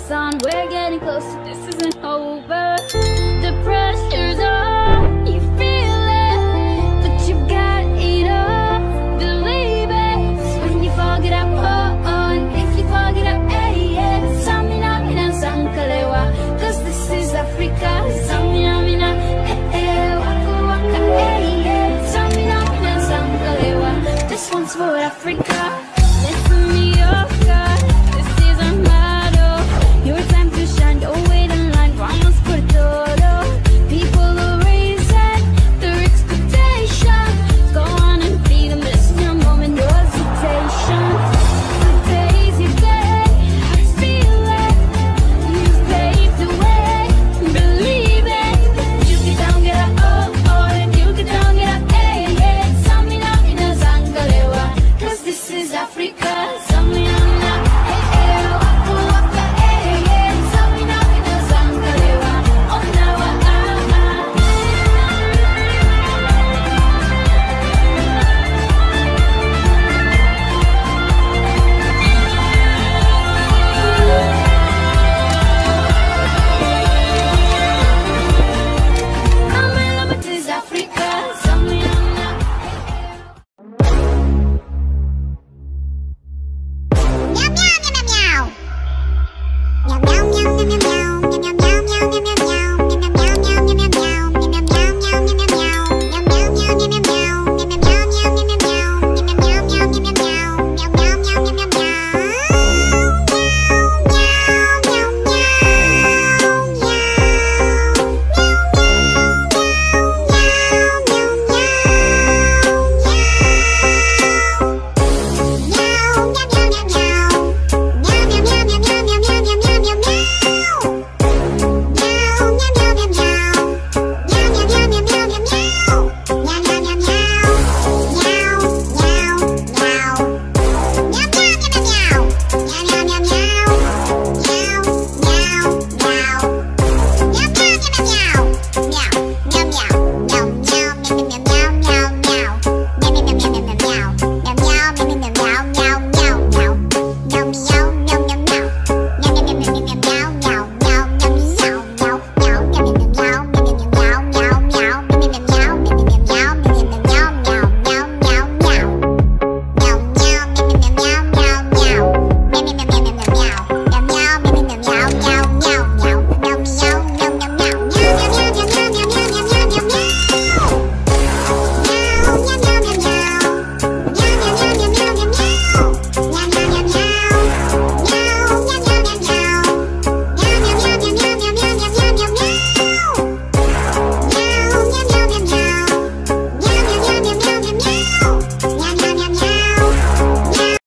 lights on, we're getting closer, this isn't over. The pressure's on, you feel it, but you got it all. Believe it, when you fog it up, oh, on. if you fog it up, hey, yeah. Samina, mina, sankalewa, cause this is Africa. Samina, mina, eh, eh, waka, waka, hey, yeah. Samina, mina, sankalewa, this one's for Africa.